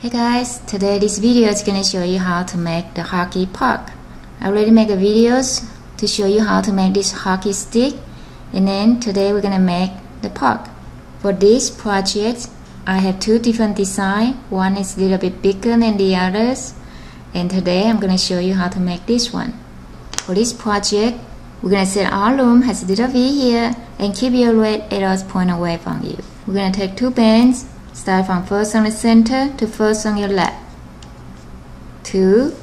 Hey guys, today this video is gonna show you how to make the hockey puck. I already made a videos to show you how to make this hockey stick and then today we're gonna make the puck. For this project, I have two different design. One is a little bit bigger than the others and today I'm gonna show you how to make this one. For this project, we're gonna set our loom has a little V here and keep your red arrows point away from you. We're gonna take two bands Start from first on the center to first on your left. Two.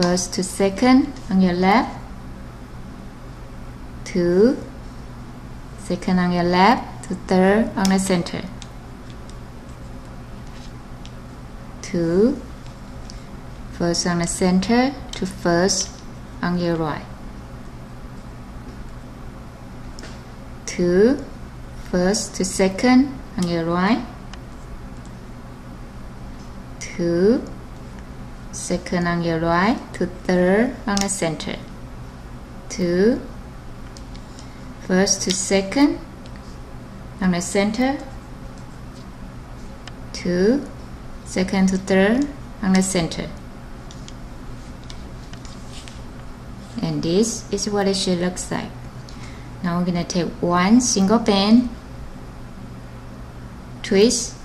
First to second on your left. Two. Second on your left to third on the center. Two. First on the center to first on your right. Two first to second. On your right. Two second on your right. To third on the center. Two first to second on the center. Two second to third on the center. And this is what it should look like. Now we're going to take one single band twist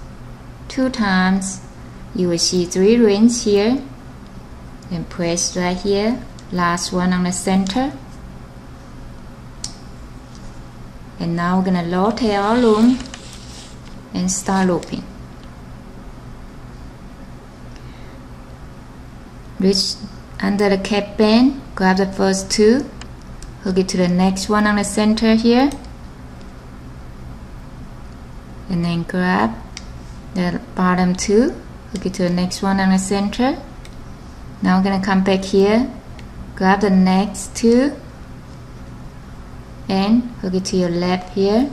two times. You will see three rings here. And press right here last one on the center. And now we're gonna rotate our loom and start looping. Reach under the cap band grab the first two hook it to the next one on the center here and then grab the bottom two. Hook it to the next one on the center. Now I'm gonna come back here grab the next two and hook it to your left here.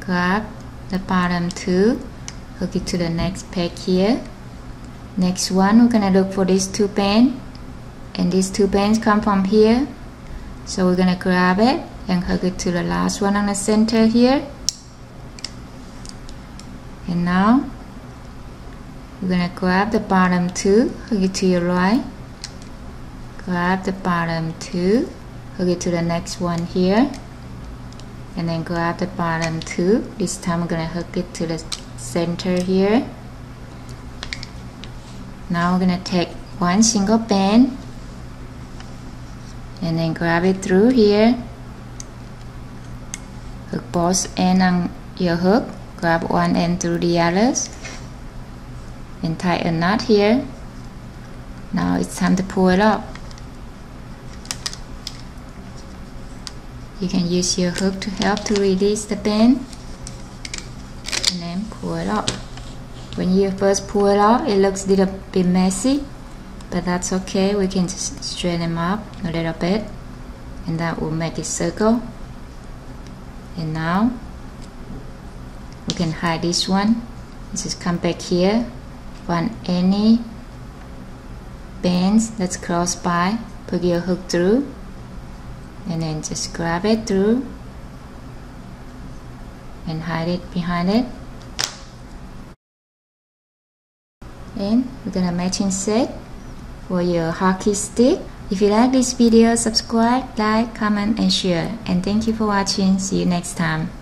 Grab the bottom two hook it to the next peg here. Next one we're gonna look for these two bands and these two bands come from here. So we're gonna grab it and hook it to the last one on the center here and now we're gonna grab the bottom two hook it to your right. Grab the bottom two hook it to the next one here. And then grab the bottom two. This time we're gonna hook it to the center here. Now we're gonna take one single band and then grab it through here. Hook both end on your hook grab one end through the others and tie a knot here. Now it's time to pull it up. You can use your hook to help to release the band and then pull it up. When you first pull it up it looks a little bit messy but that's okay. We can just straighten them up a little bit and that will make it circle. And now we can hide this one. Just come back here. Find any bands that's close by put your hook through and then just grab it through and hide it behind it. And we're gonna matching set for your hockey stick. If you like this video subscribe like comment and share. And thank you for watching. See you next time